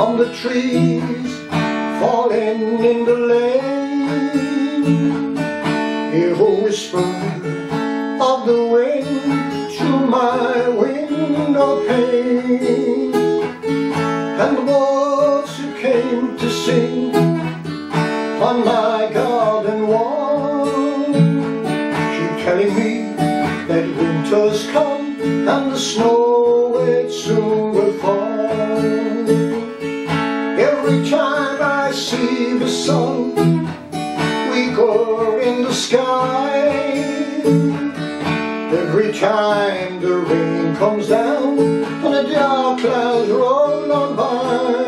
From the trees falling in the lane. Hear the whisper of the wind through my window pane. And the birds who came to sing on my garden wall keep telling me that winter's come and the snow it soon I see the sun weaker in the sky, every time the rain comes down and the dark clouds roll on by,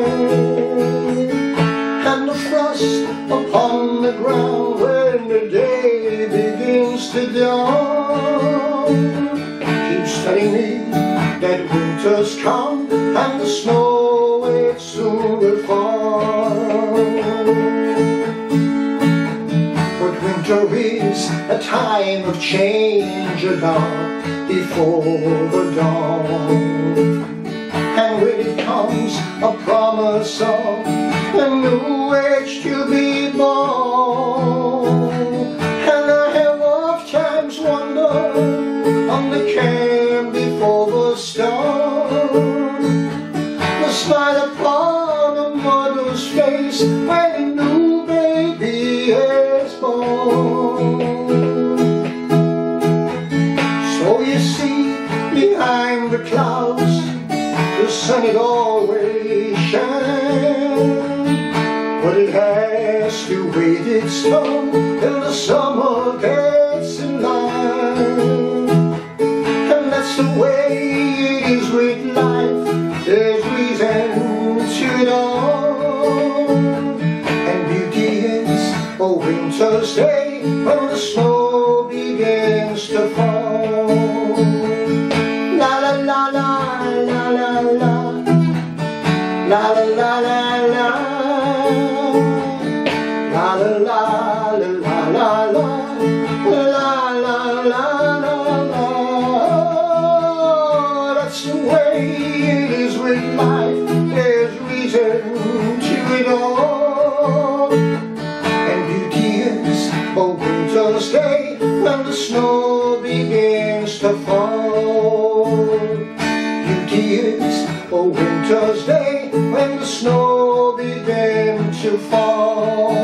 and the frost upon the ground when the day begins to dawn. Keeps telling me that winter's come and the snow is a time of change along before the dawn. And when it comes, a promise of a new age to be born. And I have oft times wondered on the camp before the storm. The smile upon a mother's face when a new baby is born. The clouds, the sun it always shines. But it has to wait its turn till the summer gets in line. And that's the way it is with life. There's reason to it all. And beauty is a winter's day when the snow begins to fall. La la la la. La La la la la la. La La la la la. That's the way it is with life. There's reason to it all And beauty is a winter's day When the snow begins to fall. Beauty is a winter's day when the snow began to fall.